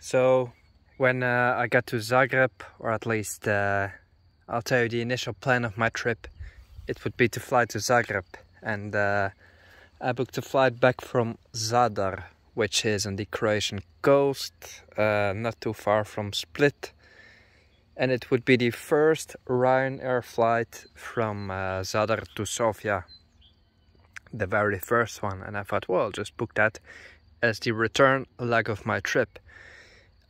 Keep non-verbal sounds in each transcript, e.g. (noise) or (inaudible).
So when uh, I got to Zagreb, or at least uh, I'll tell you the initial plan of my trip, it would be to fly to Zagreb and uh, I booked a flight back from Zadar, which is on the Croatian coast, uh, not too far from Split. And it would be the first Ryanair flight from uh, Zadar to Sofia, the very first one. And I thought, well, I'll just book that as the return leg of my trip.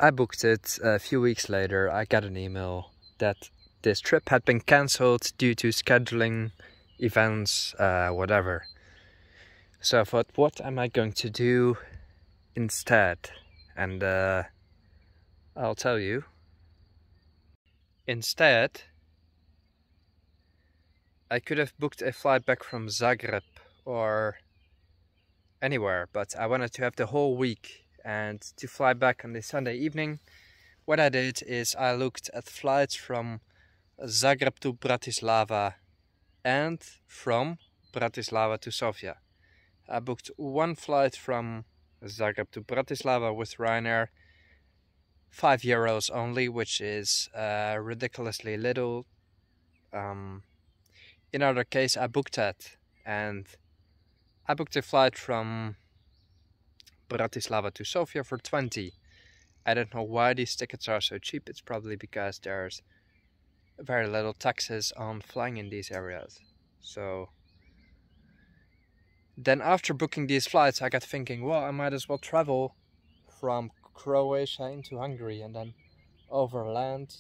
I booked it a few weeks later. I got an email that this trip had been cancelled due to scheduling events, uh, whatever. So I thought, what am I going to do instead? And uh, I'll tell you. Instead, I could have booked a flight back from Zagreb or anywhere, but I wanted to have the whole week and to fly back on the Sunday evening. What I did is I looked at flights from Zagreb to Bratislava and from Bratislava to Sofia. I booked one flight from Zagreb to Bratislava with Ryanair. Five euros only, which is uh, ridiculously little. Um, in other case, I booked that, and I booked a flight from Bratislava to Sofia for 20. I don't know why these tickets are so cheap. It's probably because there's very little taxes on flying in these areas. So then after booking these flights, I got thinking, well, I might as well travel from Croatia into Hungary and then overland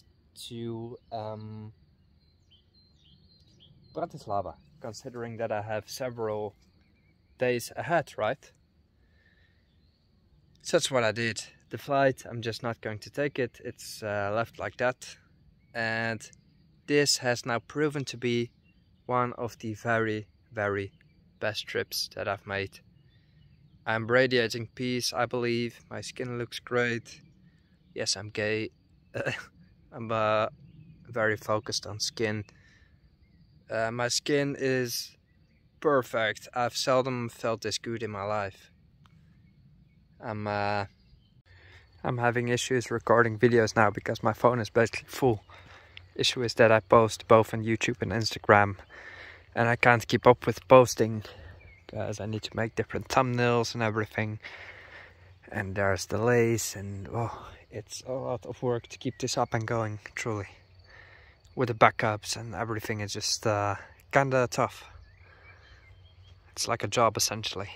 to um, Bratislava, considering that I have several days ahead, right? So that's what I did. The flight, I'm just not going to take it. It's uh, left like that. And this has now proven to be one of the very, very best trips that I've made. I'm radiating peace, I believe. My skin looks great. Yes, I'm gay. (laughs) I'm uh, very focused on skin. Uh, my skin is perfect. I've seldom felt this good in my life. I'm uh, I'm having issues recording videos now because my phone is basically full. Issue is that I post both on YouTube and Instagram and I can't keep up with posting because I need to make different thumbnails and everything and there's delays and oh it's a lot of work to keep this up and going truly. With the backups and everything is just uh, kinda tough. It's like a job essentially